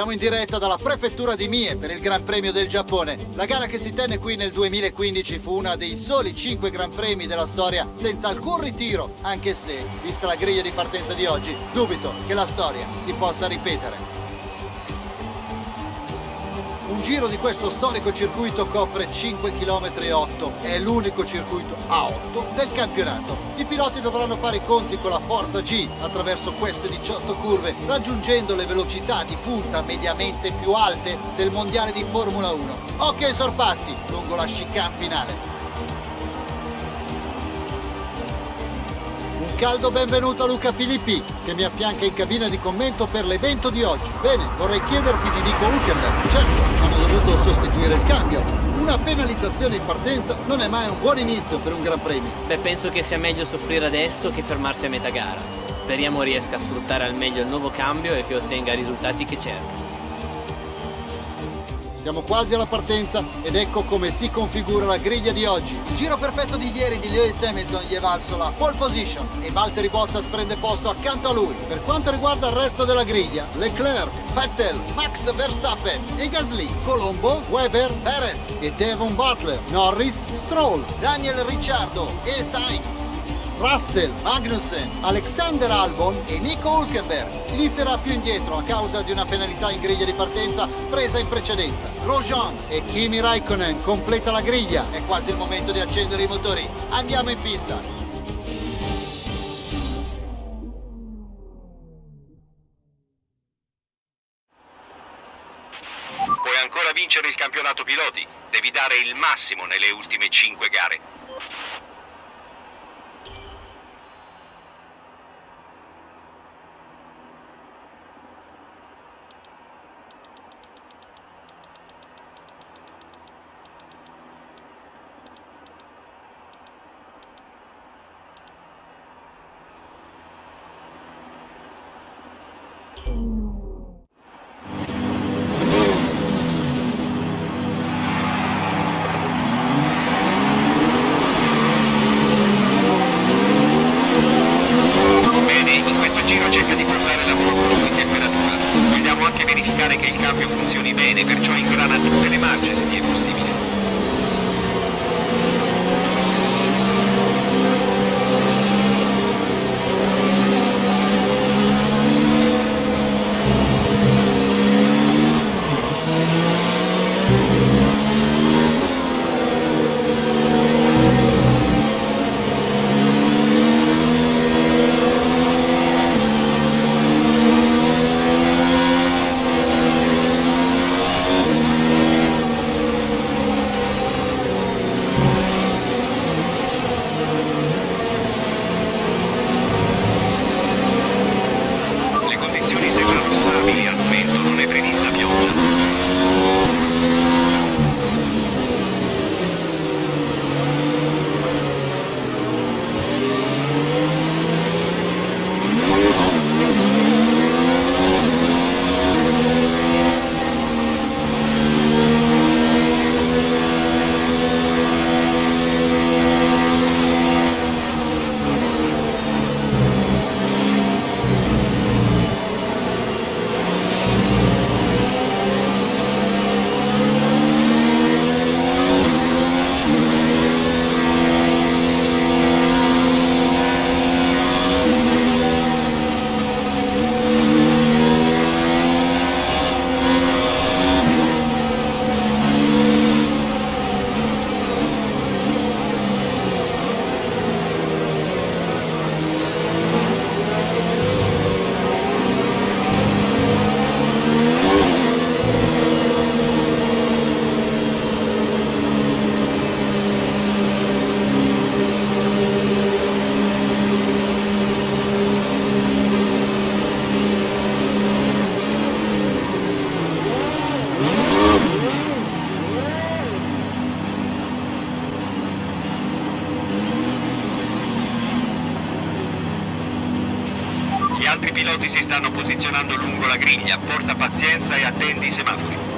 Siamo in diretta dalla prefettura di Mie per il Gran Premio del Giappone. La gara che si tenne qui nel 2015 fu una dei soli 5 Gran Premi della storia senza alcun ritiro, anche se, vista la griglia di partenza di oggi, dubito che la storia si possa ripetere. Un giro di questo storico circuito copre 5 km e 8, è l'unico circuito a 8 del campionato. I piloti dovranno fare i conti con la forza G attraverso queste 18 curve, raggiungendo le velocità di punta mediamente più alte del mondiale di Formula 1. Occhio ai sorpassi lungo la chicane finale. Caldo benvenuto a Luca Filippi che mi affianca in cabina di commento per l'evento di oggi. Bene, vorrei chiederti di Nico Hulkenberg. Certo, hanno dovuto sostituire il cambio. Una penalizzazione in partenza non è mai un buon inizio per un Gran Premio. Beh, penso che sia meglio soffrire adesso che fermarsi a metà gara. Speriamo riesca a sfruttare al meglio il nuovo cambio e che ottenga i risultati che cerca. Siamo quasi alla partenza ed ecco come si configura la griglia di oggi. Il giro perfetto di ieri di Lewis Hamilton gli è valso la pole position e Valtteri Bottas prende posto accanto a lui. Per quanto riguarda il resto della griglia, Leclerc, Vettel, Max Verstappen e Gasly, Colombo, Weber, Perez e Devon Butler, Norris, Stroll, Daniel Ricciardo e Sainz. Russell, Magnussen, Alexander Albon e Nico Hulkenberg. Inizierà più indietro a causa di una penalità in griglia di partenza presa in precedenza. Grosjean e Kimi Raikkonen completa la griglia. È quasi il momento di accendere i motori. Andiamo in pista. Puoi ancora vincere il campionato piloti. Devi dare il massimo nelle ultime 5 gare. Stanno posizionando lungo la griglia, porta pazienza e attendi i semafori.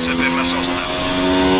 corsa per la sosta.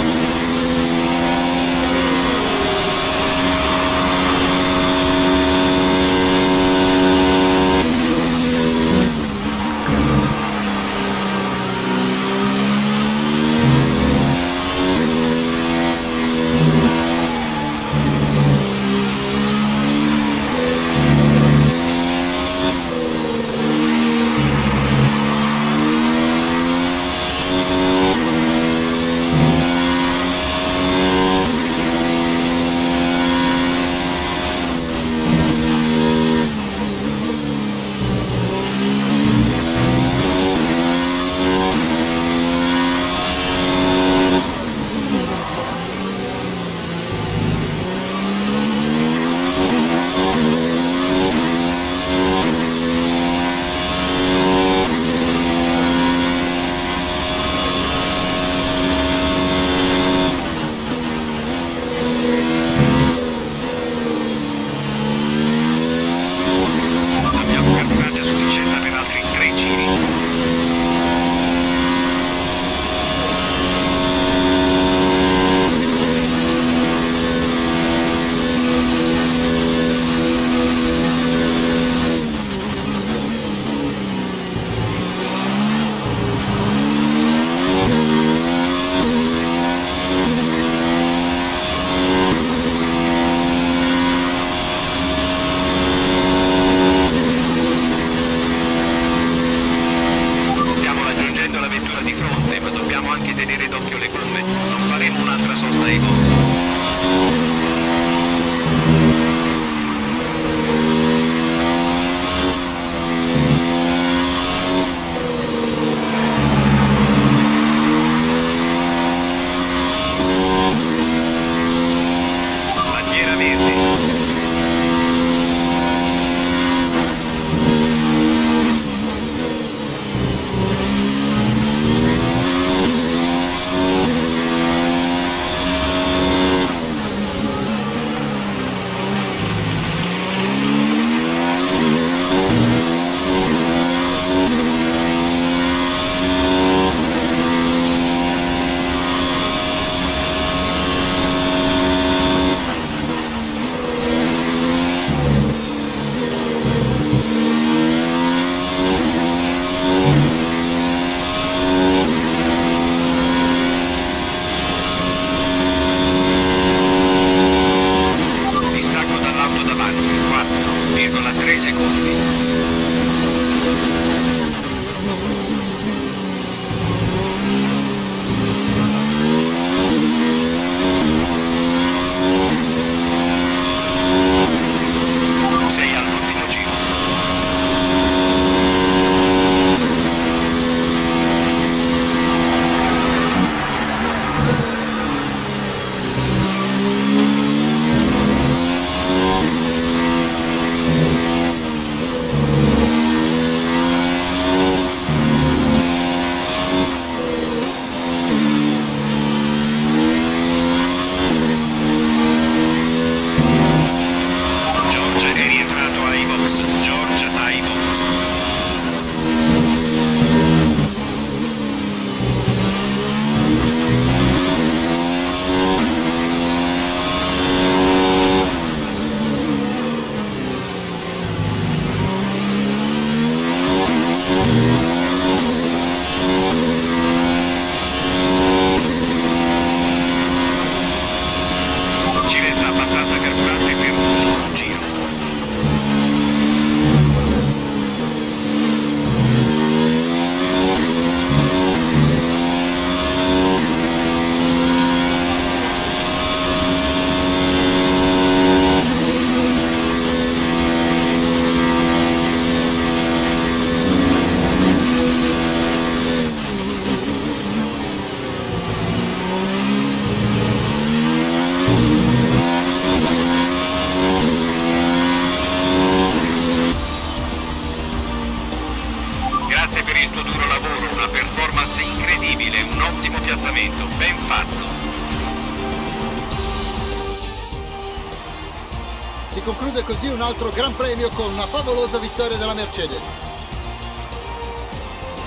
Una favolosa vittoria della Mercedes.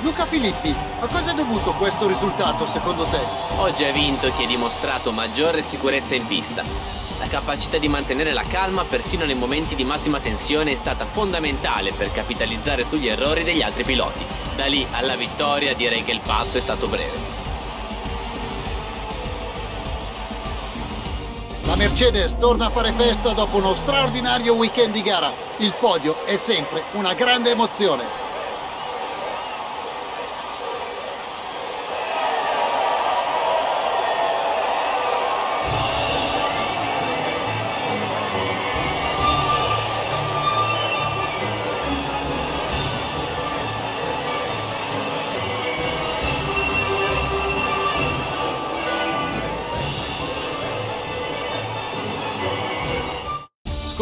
Luca Filippi, a cosa è dovuto questo risultato secondo te? Oggi ha vinto chi ha dimostrato maggiore sicurezza in pista. La capacità di mantenere la calma persino nei momenti di massima tensione è stata fondamentale per capitalizzare sugli errori degli altri piloti. Da lì alla vittoria direi che il passo è stato breve. La Mercedes torna a fare festa dopo uno straordinario weekend di gara. Il podio è sempre una grande emozione.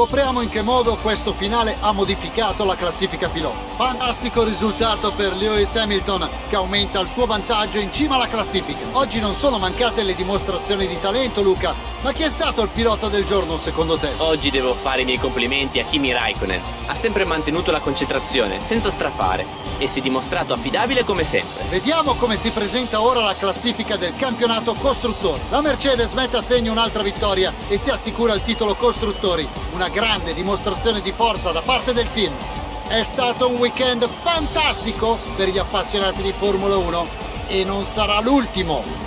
Scopriamo in che modo questo finale ha modificato la classifica pilota. Fantastico risultato per Lewis Hamilton che aumenta il suo vantaggio in cima alla classifica. Oggi non sono mancate le dimostrazioni di talento Luca, ma chi è stato il pilota del giorno secondo te? Oggi devo fare i miei complimenti a Kimi Raikkonen. Ha sempre mantenuto la concentrazione, senza strafare, e si è dimostrato affidabile come sempre. Vediamo come si presenta ora la classifica del campionato costruttori. La Mercedes mette a segno un'altra vittoria e si assicura il titolo costruttori. Una grande dimostrazione di forza da parte del team. È stato un weekend fantastico per gli appassionati di Formula 1 e non sarà l'ultimo.